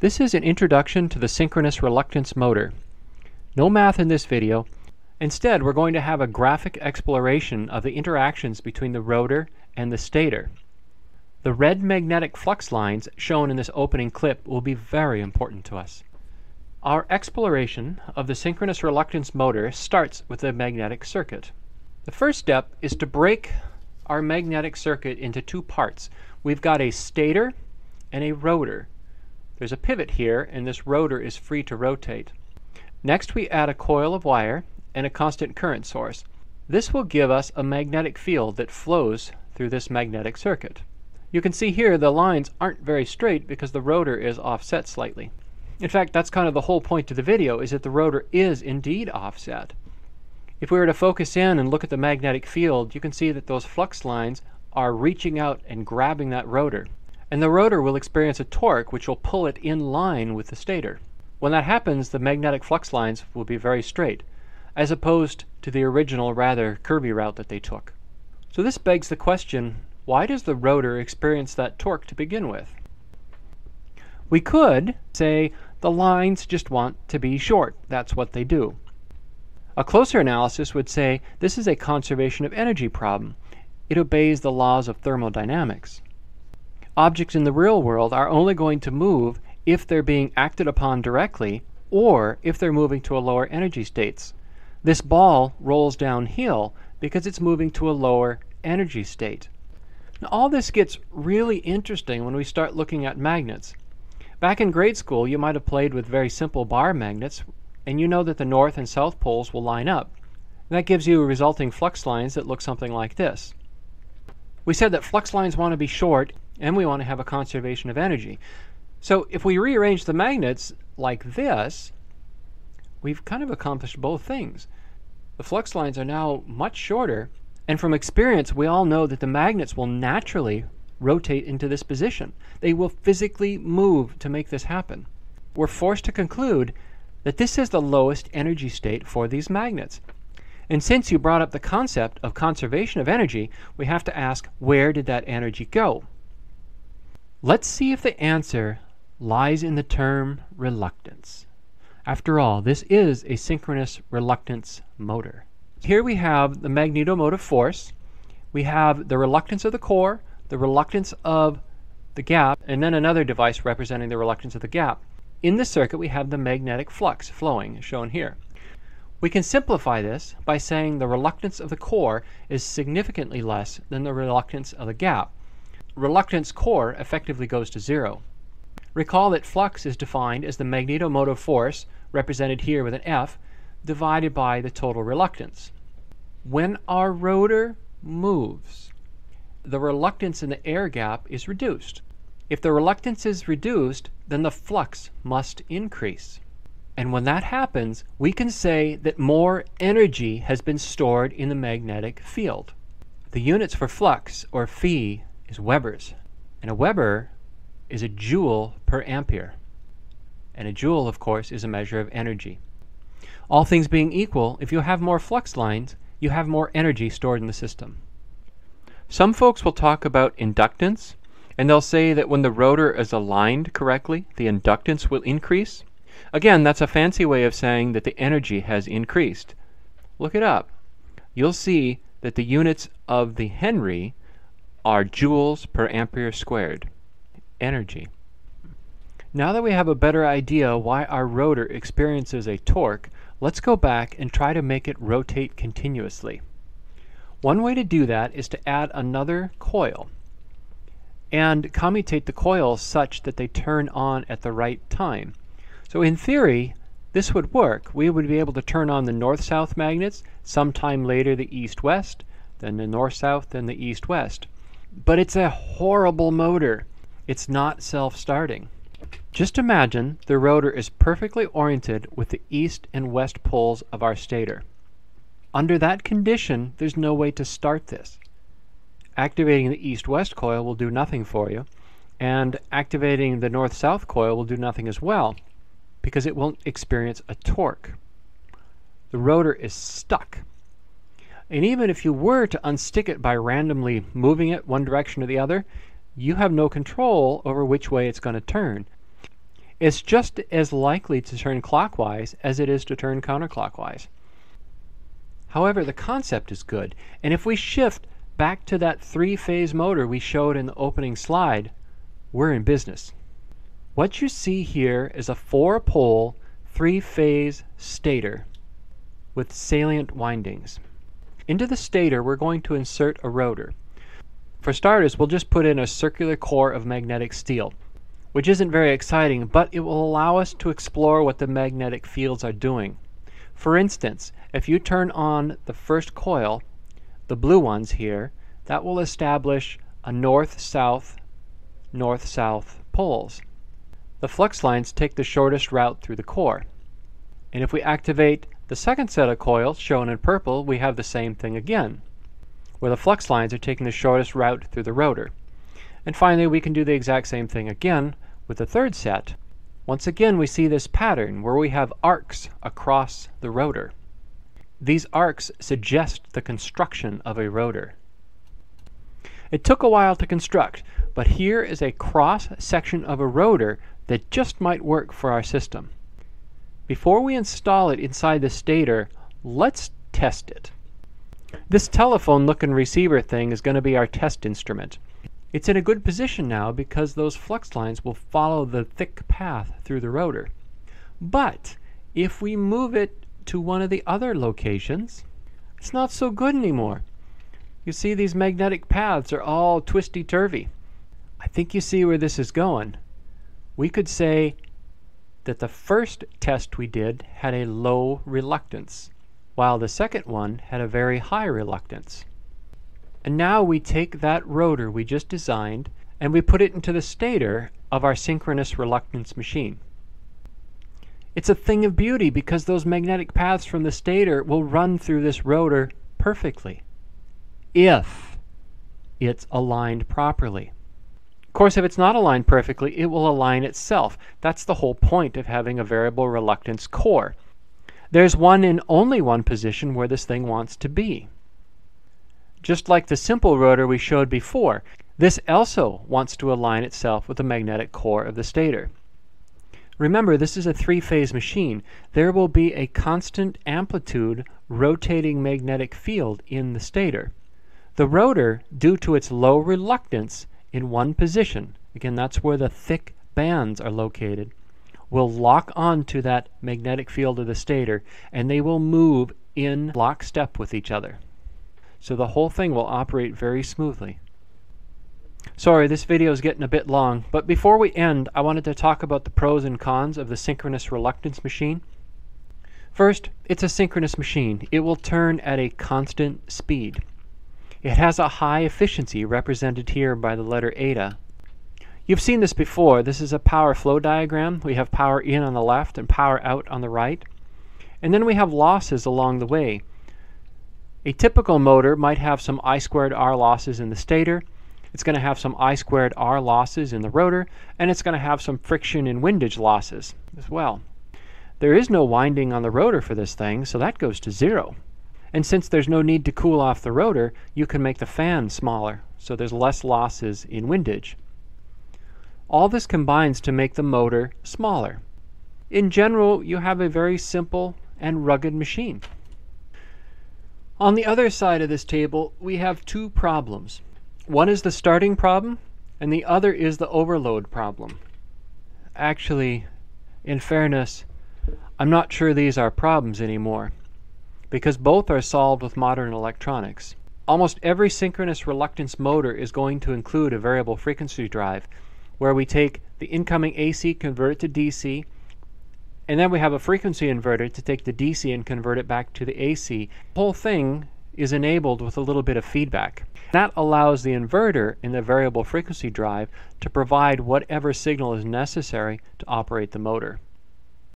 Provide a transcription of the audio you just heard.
This is an introduction to the synchronous reluctance motor. No math in this video. Instead, we're going to have a graphic exploration of the interactions between the rotor and the stator. The red magnetic flux lines shown in this opening clip will be very important to us. Our exploration of the synchronous reluctance motor starts with the magnetic circuit. The first step is to break our magnetic circuit into two parts. We've got a stator and a rotor. There's a pivot here, and this rotor is free to rotate. Next, we add a coil of wire and a constant current source. This will give us a magnetic field that flows through this magnetic circuit. You can see here the lines aren't very straight because the rotor is offset slightly. In fact, that's kind of the whole point of the video, is that the rotor is indeed offset. If we were to focus in and look at the magnetic field, you can see that those flux lines are reaching out and grabbing that rotor. And the rotor will experience a torque which will pull it in line with the stator. When that happens, the magnetic flux lines will be very straight, as opposed to the original rather curvy route that they took. So this begs the question, why does the rotor experience that torque to begin with? We could say the lines just want to be short. That's what they do. A closer analysis would say this is a conservation of energy problem. It obeys the laws of thermodynamics. Objects in the real world are only going to move if they're being acted upon directly or if they're moving to a lower energy states. This ball rolls downhill because it's moving to a lower energy state. Now, all this gets really interesting when we start looking at magnets. Back in grade school, you might have played with very simple bar magnets and you know that the north and south poles will line up. That gives you resulting flux lines that look something like this. We said that flux lines want to be short and we want to have a conservation of energy. So if we rearrange the magnets like this, we've kind of accomplished both things. The flux lines are now much shorter, and from experience, we all know that the magnets will naturally rotate into this position. They will physically move to make this happen. We're forced to conclude that this is the lowest energy state for these magnets. And since you brought up the concept of conservation of energy, we have to ask where did that energy go? Let's see if the answer lies in the term reluctance. After all, this is a synchronous reluctance motor. Here we have the magnetomotive force, we have the reluctance of the core, the reluctance of the gap, and then another device representing the reluctance of the gap. In the circuit, we have the magnetic flux flowing, shown here. We can simplify this by saying the reluctance of the core is significantly less than the reluctance of the gap. Reluctance core effectively goes to zero. Recall that flux is defined as the magnetomotive force, represented here with an F, divided by the total reluctance. When our rotor moves, the reluctance in the air gap is reduced. If the reluctance is reduced, then the flux must increase. And when that happens, we can say that more energy has been stored in the magnetic field. The units for flux, or phi, is Webers. And a Weber is a joule per ampere. And a joule, of course, is a measure of energy. All things being equal, if you have more flux lines, you have more energy stored in the system. Some folks will talk about inductance, and they'll say that when the rotor is aligned correctly, the inductance will increase. Again, that's a fancy way of saying that the energy has increased. Look it up. You'll see that the units of the Henry are joules per ampere squared. Energy. Now that we have a better idea why our rotor experiences a torque, let's go back and try to make it rotate continuously. One way to do that is to add another coil and commutate the coils such that they turn on at the right time. So in theory, this would work. We would be able to turn on the north-south magnets, sometime later the east-west, then the north-south, then the east-west. But it's a horrible motor. It's not self-starting. Just imagine the rotor is perfectly oriented with the east and west poles of our stator. Under that condition, there's no way to start this. Activating the east-west coil will do nothing for you, and activating the north-south coil will do nothing as well, because it won't experience a torque. The rotor is stuck. And even if you were to unstick it by randomly moving it one direction or the other, you have no control over which way it's going to turn. it's just as likely to turn clockwise as it is to turn counterclockwise. However, the concept is good, and if we shift back to that three-phase motor we showed in the opening slide, we're in business. What you see here is a four-pole, three-phase stator with salient windings. Into the stator, we're going to insert a rotor. For starters, we'll just put in a circular core of magnetic steel, which isn't very exciting, but it will allow us to explore what the magnetic fields are doing. For instance, if you turn on the first coil, the blue ones here, that will establish a north-south, north-south poles. The flux lines take the shortest route through the core. And if we activate the second set of coils, shown in purple, we have the same thing again, where the flux lines are taking the shortest route through the rotor. And finally, we can do the exact same thing again with the third set. Once again, we see this pattern where we have arcs across the rotor. These arcs suggest the construction of a rotor. It took a while to construct, but here is a cross section of a rotor that just might work for our system. Before we install it inside the stator, let's test it. This telephone looking receiver thing is going to be our test instrument. It's in a good position now because those flux lines will follow the thick path through the rotor. But if we move it to one of the other locations, it's not so good anymore. You see these magnetic paths are all twisty-turvy. I think you see where this is going we could say that the first test we did had a low reluctance, while the second one had a very high reluctance. And now we take that rotor we just designed and we put it into the stator of our synchronous reluctance machine. It's a thing of beauty because those magnetic paths from the stator will run through this rotor perfectly if it's aligned properly. Of course, if it's not aligned perfectly, it will align itself. That's the whole point of having a variable reluctance core. There's one and only one position where this thing wants to be. Just like the simple rotor we showed before, this also wants to align itself with the magnetic core of the stator. Remember, this is a three-phase machine. There will be a constant amplitude rotating magnetic field in the stator. The rotor, due to its low reluctance, in one position, again that's where the thick bands are located, will lock on to that magnetic field of the stator and they will move in lockstep with each other. So the whole thing will operate very smoothly. Sorry, this video is getting a bit long, but before we end, I wanted to talk about the pros and cons of the synchronous reluctance machine. First, it's a synchronous machine. It will turn at a constant speed. It has a high efficiency represented here by the letter eta. You've seen this before. This is a power flow diagram. We have power in on the left and power out on the right. And then we have losses along the way. A typical motor might have some I squared R losses in the stator. It's going to have some I squared R losses in the rotor, and it's going to have some friction and windage losses as well. There is no winding on the rotor for this thing, so that goes to zero. And since there's no need to cool off the rotor, you can make the fan smaller, so there's less losses in windage. All this combines to make the motor smaller. In general, you have a very simple and rugged machine. On the other side of this table, we have two problems. One is the starting problem, and the other is the overload problem. Actually, in fairness, I'm not sure these are problems anymore because both are solved with modern electronics. Almost every synchronous reluctance motor is going to include a variable frequency drive where we take the incoming AC, convert it to DC, and then we have a frequency inverter to take the DC and convert it back to the AC. The whole thing is enabled with a little bit of feedback. That allows the inverter in the variable frequency drive to provide whatever signal is necessary to operate the motor.